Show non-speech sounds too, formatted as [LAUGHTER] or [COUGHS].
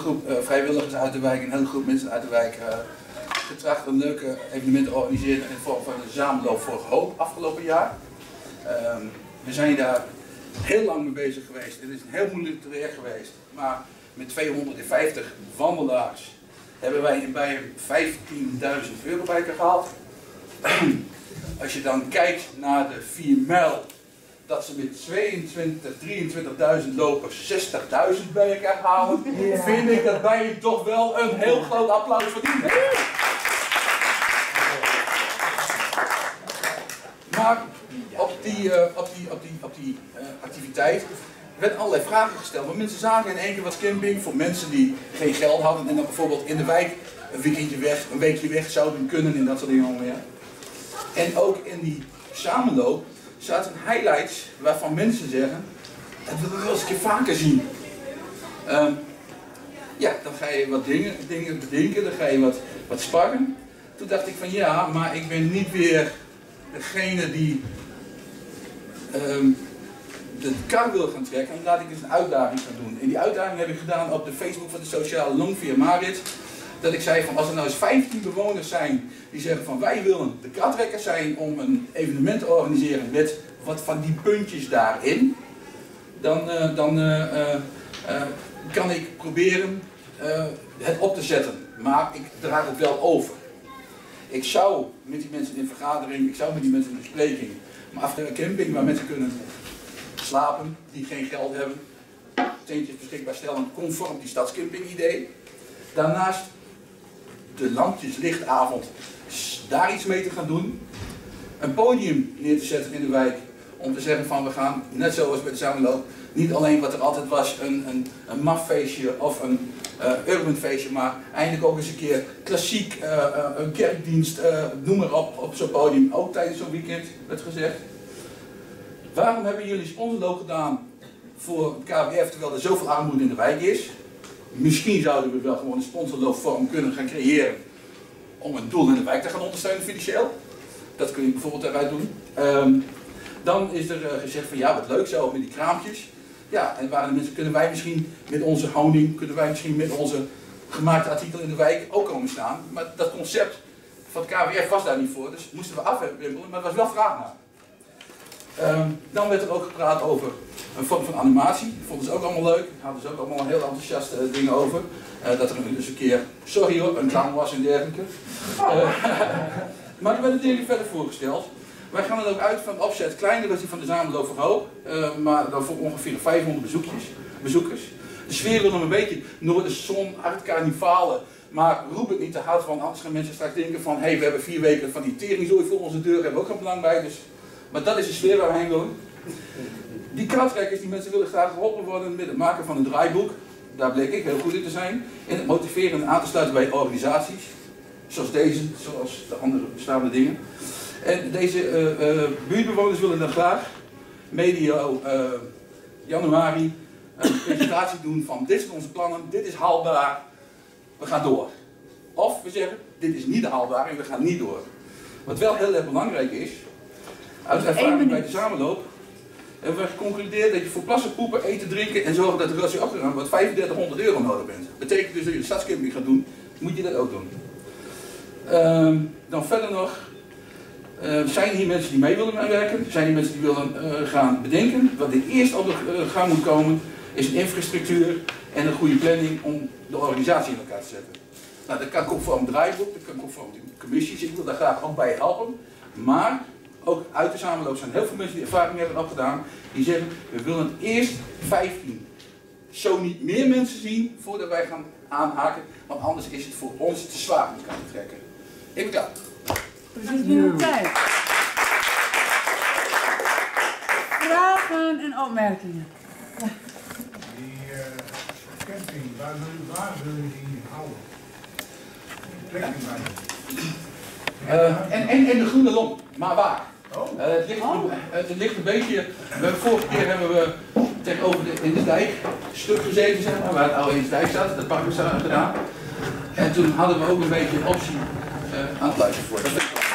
groep uh, vrijwilligers uit de wijk, een hele groep mensen uit de wijk, uh, getracht een leuke evenement te organiseren in vorm van een samenloop voor hoop afgelopen jaar. Um, we zijn daar heel lang mee bezig geweest. Het is een heel moeilijk traject geweest, maar met 250 wandelaars hebben wij in Bijen 15.000 euro bij gehaald. [CLEARS THROAT] Als je dan kijkt naar de 4 mijl dat ze met 22, 23.000 lopers 60.000 bij elkaar halen, vind ik dat wij toch wel een heel groot applaus verdienen. Maar op die, uh, op die, op die, op die uh, activiteit werden allerlei vragen gesteld. Want mensen zagen in één keer wat camping voor mensen die geen geld hadden en dan bijvoorbeeld in de wijk een weekendje weg, een weekje weg zouden kunnen en dat soort dingen meer. En ook in die samenloop zaten highlights waarvan mensen zeggen, dat willen we wel eens een keer vaker zien. Um, ja, dan ga je wat dingen, dingen bedenken, dan ga je wat, wat sparren. Toen dacht ik van ja, maar ik ben niet weer degene die um, de kar wil gaan trekken. En laat ik eens een uitdaging gaan doen. En die uitdaging heb ik gedaan op de Facebook van de sociale long via Marit dat ik zei van als er nou eens 15 bewoners zijn die zeggen van wij willen de katrekkers zijn om een evenement te organiseren met wat van die puntjes daarin, dan, uh, dan uh, uh, kan ik proberen het op te zetten. Maar ik draag het wel over. Ik zou met die mensen in vergadering, ik zou met die mensen in bespreking, maar achter een camping waar mensen kunnen slapen die geen geld hebben, tentjes beschikbaar stellen conform die stadscamping idee. Daarnaast de lampjeslichtavond daar iets mee te gaan doen. Een podium neer te zetten in de wijk om te zeggen van we gaan, net zoals bij de samenloop, niet alleen wat er altijd was, een, een, een maffeestje of een uh, urban feestje, maar eindelijk ook eens een keer klassiek, uh, uh, een kerkdienst, noem maar op, op zo'n podium, ook tijdens zo'n weekend, werd gezegd. Waarom hebben jullie sponsorloop gedaan voor het KWF terwijl er zoveel armoede in de wijk is? Misschien zouden we wel gewoon een sponsorloopvorm kunnen gaan creëren om een doel in de wijk te gaan ondersteunen financieel. Dat kun je bijvoorbeeld daarbij doen. Um, dan is er uh, gezegd van ja, wat leuk zo met die kraampjes. Ja, en waren de mensen, kunnen wij misschien met onze honing, kunnen wij misschien met onze gemaakte artikel in de wijk ook komen staan. Maar dat concept van het KWF was daar niet voor, dus moesten we afwimpelen, maar er was wel vraag naar. Um, dan werd er ook gepraat over een vorm van animatie. Vonden ze ook allemaal leuk. Hadden ze ook allemaal heel enthousiaste uh, dingen over. Uh, dat er dus een keer, sorry hoor, een clown was en dergelijke. Uh, [LAUGHS] maar er werden dingen verder voorgesteld. Wij gaan er ook uit van opzet kleiner dan die van de Zamenloop voor Hoop. maar dan voor ongeveer 500 bezoekjes, bezoekers. De sfeer wil nog een beetje Noorderzon, hard carnivalen. Maar roep het niet te hard, want anders gaan mensen straks denken van... hé, hey, we hebben vier weken van die teringzooi voor onze deur, hebben we ook geen belang bij. Dus maar dat is de sfeer waar we heen willen. Die krachttrekkers, die mensen willen graag geholpen worden met het maken van een draaiboek. Daar bleek ik heel goed in te zijn. In het motiveren en aan te sluiten bij organisaties. Zoals deze, zoals de andere bestaande dingen. En deze uh, uh, buurtbewoners willen dan graag medio uh, januari een [COUGHS] presentatie doen van dit zijn onze plannen, dit is haalbaar, we gaan door. Of we zeggen, dit is niet haalbaar en we gaan niet door. Wat wel heel erg belangrijk is, uit ervaring bij de samenloop hebben we geconcludeerd dat je voor plassen, poepen, eten, drinken en zorgen dat de relatie afgegaan wat 3500 euro nodig bent. Dat betekent dus dat je de stadscamping gaat doen, moet je dat ook doen. Um, dan verder nog, uh, zijn hier mensen die mee willen meewerken? Zijn hier mensen die willen uh, gaan bedenken? Wat er eerst op de uh, gang moet komen, is een infrastructuur en een goede planning om de organisatie in elkaar te zetten. Nou, dat kan conform draaiboek, dat kan conform commissies, ik wil daar graag ook bij helpen. Maar ook uit de samenloop zijn heel veel mensen die ervaring hebben opgedaan, die zeggen, we willen eerst 15, zo niet meer mensen zien voordat wij gaan aanhaken, want anders is het voor ons te zwaar om te gaan trekken. Ik bedank. Precies binnen tijd. Vragen en opmerkingen? Die uh, camping, waar, waar wil je die houden? Plekken bij. Uh, en, en, en de groene lom, maar waar? Uh, het, ligt, oh. het, ligt, een beetje. De vorige keer hebben we tegenover de, in de dijk stuk gezeten, zeg maar, waar het oude in de dijk staat, dat park is gedaan. En toen hadden we ook een beetje een optie uh, aan het luisteren voor.